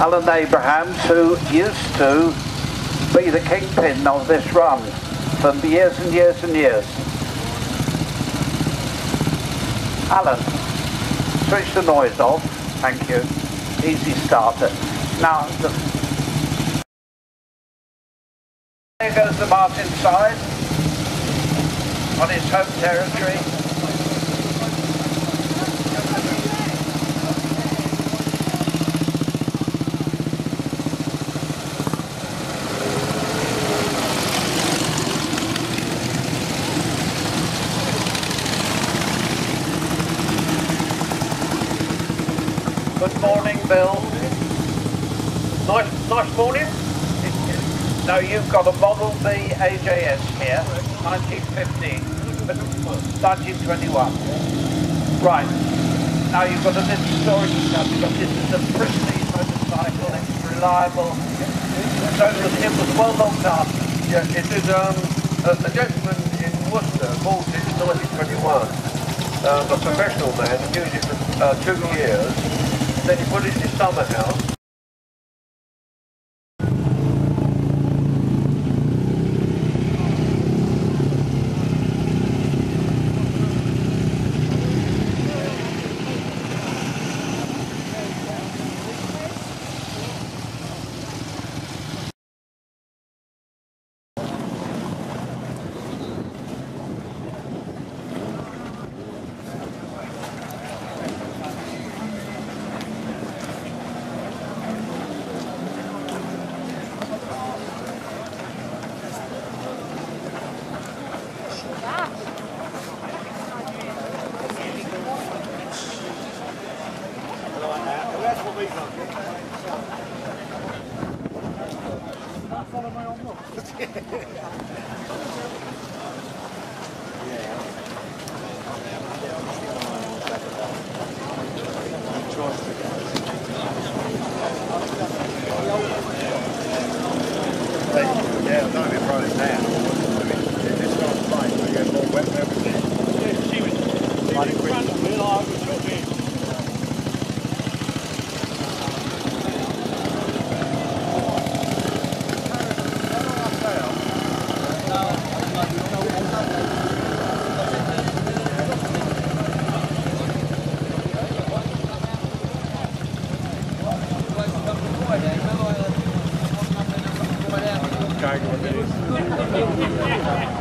Alan Abrahams, who used to be the kingpin of this run for years and years and years. Alan, switch the noise off. Thank you. Easy starter. Now, the... there goes the Martin side on his home territory. Bill. Nice, nice morning. No, you've got a Model B AJS here, 1915, 1921. Right. Now you've got a little to tell because this is a pristine motorcycle, it's reliable. So it was, it was well looked after. Yeah, it is um, a, a gentleman in Worcester bought it in 1921. Um, a professional man, used it for uh, two years then he put it in his summer house Going on,